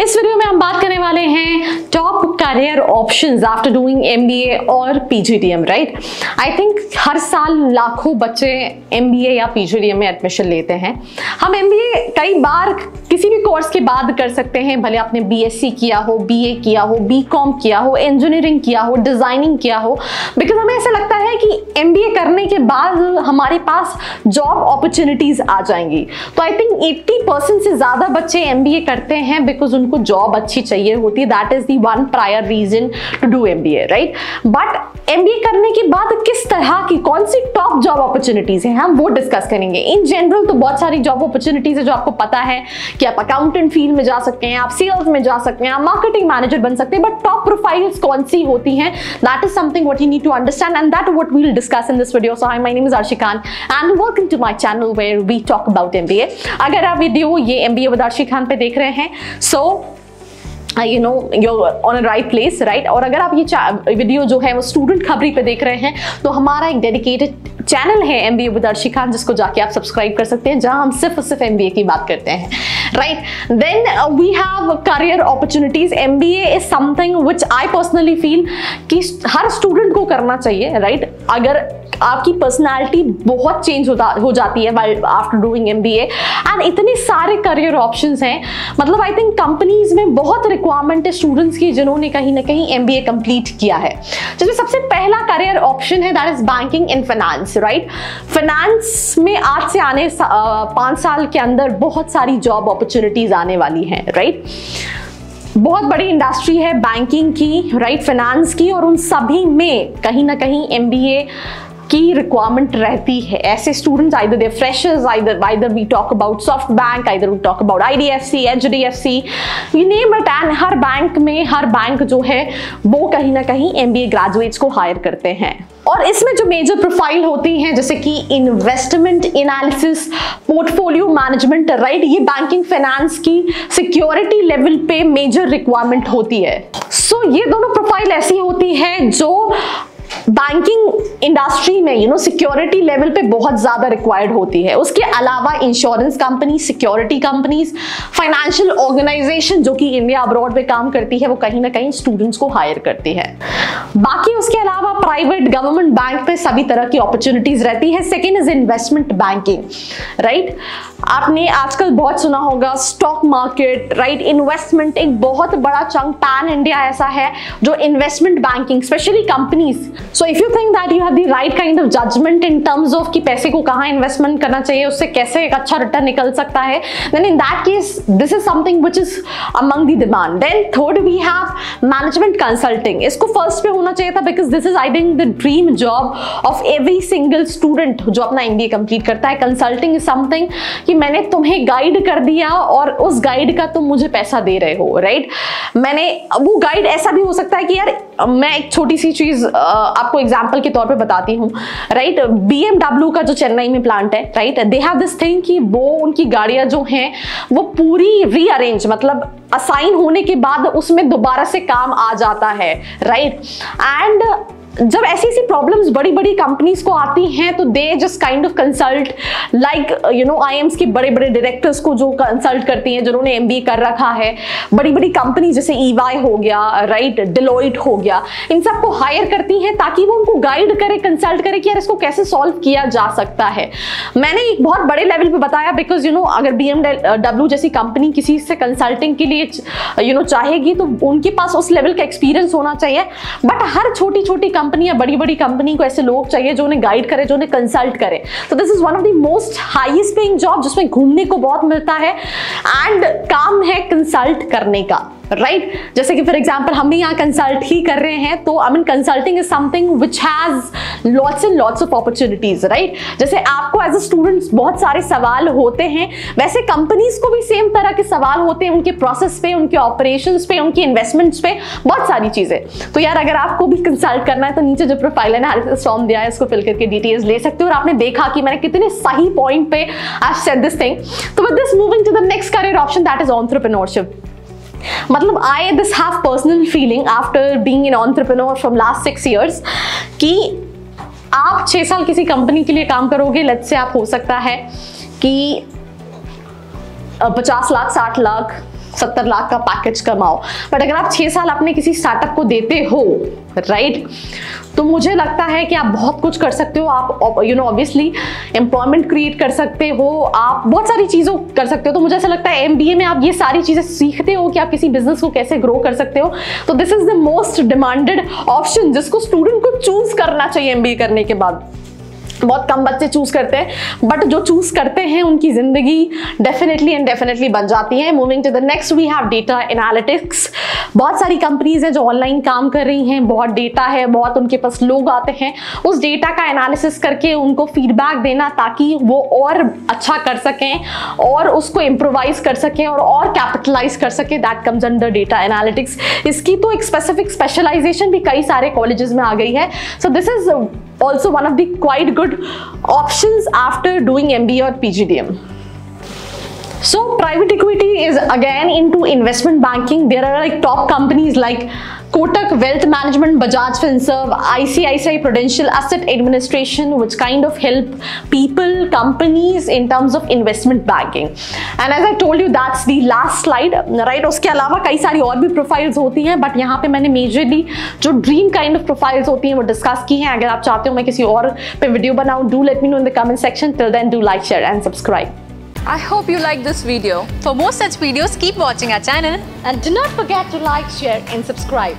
इस वीडियो में हम बात करने वाले हैं top career options after doing MBA और पीजीडीएम राइट आई थिंक हर साल लाखों बच्चे एमबीए या पीजीडीएम में एडमिशन लेते हैं। हम एमबीए कई बार किसी भी कोर्स के बाद कर सकते हैं, भले आपने बीएससी किया हो बीए किया हो बीकॉम किया हो इंजीनियरिंग किया हो डिज़ाइनिंग किया हो। बिकॉज़ हमें ऐसा लगता है कि एमबीए करने के बाद हमारे पास जॉब अपॉर्चुनिटीज़ आ जाएँगी। तो आई थिंक 80 परसेंट से ज़्यादा बच्चे एमबीए करते हैं बिकॉज़ उनको जॉब अच्छी चाहिए होती है that is the one prior reason to do MBA right but MBA करने के बाद किस तरह की, कौन सी टॉप जॉब अपॉर्चुनिटीज़ हैं, हम वो डिस्कस करेंगे। इन जनरल तो बहुत सारी जॉब अपॉर्चुनिटीज़ है जो आपको पता है कि आप अकाउंटेंट फ़ील्ड में जा सकते हैं, आप सेल्स में जा सकते हैं, आप मार्केटिंग मैनेजर बन सकते हैं बट टॉप प्रोफाइल्स कौन सी होती हैं that is something what you need to understand and that what we will discuss in this video so hi my name is Arshikan and welcome to my channel where we talk about MBA अगर आप video ये MBA with Arshi Khan पे देख रहे हैं so you know you're on a right place right और अगर आप ये वीडियो जो है वो स्टूडेंट खबरी पे देख रहे हैं तो हमारा एक डेडिकेटेड चैनल है M B A with Khan जिसको जाके आप सब्सक्राइब कर सकते हैं, जहाँ हम सिर्फ़ सिर्फ़ एम की बात करते हैं। Right then we have career opportunities M B A is something which I personally feel कि हर स्टूडेंट को करना चाहिए राइट right? अगर आपकी पर्सनैलिटी बहुत चेंज होता, हो जाती है after doing M B and इतने सारे करियर ऑप्शन हैं मतलब आई थिंक कंपनीज़ में बहुत रिक्वायरमेंट है स्टूडेंट्स की जिन्होंने कहीं ना कहीं एम बी ए कंप्लीट किया है। जिसमें सबसे पहला करियर ऑप्शन है that is banking in finance right finance में आज से आने पाँच साल के अंदर बहुत सारी जॉब अपॉर्चुनिटीज़ आने वाली हैं राइट बहुत बड़ी इंडस्ट्री है बैंकिंग की राइट फाइनेंस की और उन सभी में कहीं ना कहीं एमबीए की रिक्वायरमेंट रहती है। ऐसे students either they freshers either either we talk about soft bank either we talk about IDFC HDFC you name it and her bank में, हर बैंक जो है, वो कहीं ना कहीं एमबीए ग्रेजुएट्स को हायर करते हैं। और इसमें जो मेजर प्रोफ़ाइल होती हैं जैसे कि investment analysis portfolio management right ये बैंकिंग फाइनेंस की सिक्योरिटी लेवल पे मेजर रिक्वायरमेंट होती है। सो so, ये दोनों प्रोफ़ाइल ऐसी होती है जो बैंकिंग इंडस्ट्री में यू नो सिक्योरिटी लेवल पे बहुत ज़्यादा रिक्वायर्ड होती है। उसके अलावा insurance company security companies financial organisation जो कि इंडिया अब्रॉड में काम करती है, वो कहीं ना कहीं स्टूडेंट्स को हायर करती है। बाकी उसके अलावा प्राइवेट गवर्नमेंट बैंक पे सभी तरह की अपॉर्चुनिटीज़ रहती है। Second is investment banking right आपने आजकल बहुत सुना होगा स्टॉक मार्केट राइट इन्वेस्टमेंट एक बहुत बड़ा चंक पैन इंडिया ऐसा है, जो investment banking specially companies so if you think that you have the right kind of judgement in terms of कि पैसे को कहाँ इन्वेस्टमेंट करना चाहिए, उससे कैसे एक अच्छा रिटर्न निकल सकता है then in that case this is something which is among the demand then third we have management consulting इसको फ़र्स्ट पे होना चाहिए था because this is I think the dream job of every single student जो अपना MBA complete करता है. Consulting is something कि मैंने तुम्हें गाइड कर दिया और उस गाइड का तुम मुझे पैसा दे रहे हो राइट right? मैंने, वो गाइड ऐसा भी हो सकता है कि यार, मैं एक छोटी सी चीज़ आपको एग्ज़ाम्पल के तौर पर बताती हूँ राइट बी एमडब्ल्यू का जो चेन्नई में प्लांट है right they have this thing कि वो, उनकी गाड़ियाँ जो हैं, वो पूरी रीअरेंज मतलब असाइन होने के बाद उसमें दोबारा से काम आ जाता है राइट एंड जब ऐसी ऐसी प्रॉब्लम्स बड़ी बड़ी कंपनीज़ को आती हैं तो they just kind of consult like you know IIMs के बड़े बड़े डायरेक्टर्स को जो कंसल्ट करती हैं, जिन्होंने एम कर रखा है। बड़ी बड़ी कंपनी जैसे ईवाई e हो गया राइट डिलोइट हो गया, इन सबको हायर करती हैं ताकि वो उनको गाइड करे कंसल्ट करे कि यार इसको कैसे सॉल्व किया जा सकता है। मैंने एक बहुत बड़े लेवल पे बताया बिकॉज़ यू नो अगर बीएमडब्ल्यू जैसी कंपनी किसी से कंसल्टिंग के लिए यू नो चाहेगी तो उनके पास उस लेवल का एक्सपीरियंस होना चाहिए। बट हर छोटी छोटी कंपनी कंपनी या बड़ी बड़ी कंपनी को ऐसे लोग चाहिए जो उन्हें गाइड करे, जो उन्हें कंसल्ट करे। तो this is one of the most highest paying job जिसमें घूमने को बहुत मिलता है एंड काम है कंसल्ट करने का। Right right? जैसे कि फॉर एग्ज़ाम्पल हम भी यहाँ कंसल्ट ही कर रहे हैं तो I mean consulting is something which has lots and lots of opportunities right जैसे आपको एज अ स्टूडेंट बहुत सारे सवाल होते हैं, वैसे कंपनीज़ को भी सेम तरह के सवाल होते हैं, उनके प्रोसेस पे, उनके ऑपरेशन पे, उनकी इन्वेस्टमेंट्स पे, बहुत सारी चीज़ें। तो यार, अगर आपको भी कंसल्ट करना है तो नीचे जो प्रोफ़ाइल एनालिसिस फॉर्म दिया है, उसको फिल करके डिटेल्स ले सकते हो, और आपने देखा कि मैंने कितने सही पॉइंट पे आई सेड दिस थिंग तो with this moving to the next career option that is entrepreneurship मतलब I this have personal feeling after being an entrepreneur from last six years कि आप छः साल किसी कंपनी के लिए काम करोगे लत से आप हो सकता है कि पचास लाख, साठ लाख सत्तर लाख का पैकेज कमाओ। बट अगर आप छह साल अपने किसी स्टार्टअप को देते हो राइट तो मुझे लगता है कि आप बहुत कुछ कर सकते हो। आप you know obviously employment create कर सकते हो। आप बहुत सारी चीज़ों कर सकते हो। तो मुझे ऐसा लगता है एमबीए में आप ये सारी चीज़ें सीखते हो कि आप किसी बिज़नेस को कैसे ग्रो कर सकते हो। तो this is the most demanded option जिसको स्टूडेंट को चूज़ करना चाहिए एमबीए करने के बाद। बहुत कम बच्चे चूज़ करते हैं। बट जो चूज़ करते हैं, उनकी ज़िंदगी डेफिनेटली एंड डेफिनेटली बन जाती है। Moving to the next we have data analytics बहुत सारी कंपनीज़ हैं जो ऑनलाइन काम कर रही हैं। बहुत डेटा है, बहुत उनके पास लोग आते हैं। उस डेटा का एनालिसिस करके उनको फीडबैक देना ताकि वो और अच्छा कर सकें, और उसको इम्प्रोवाइज कर सकें, और और कैपिटलाइज कर सकें। That comes under data analytics इसकी तो एक स्पेसिफिक स्पेशलाइजेशन भी कई सारे कॉलेजेस में आ गई है। So this is also one of the quite good options after doing MBA or PGDM. So private equity is again into investment banking. There are like top companies like Kotak Wealth Management, Bajaj Finserv, ICICI Prudential Asset Administration, which kind of help people, companies in terms of investment banking. And as I told you, that's the last slide, right? उसके अलावा कई सारी और भी profiles होती हैं, but यहाँ पे मैंने majorly जो dream kind of profiles होती हैं वो discuss की हैं. अगर आप चाहते हो मैं किसी और पे video बनाऊँ, do let me know in the comment section. Till then, do like, share and subscribe. I hope you liked this video. For more such videos, keep watching our channel. And do not forget to like, share and subscribe.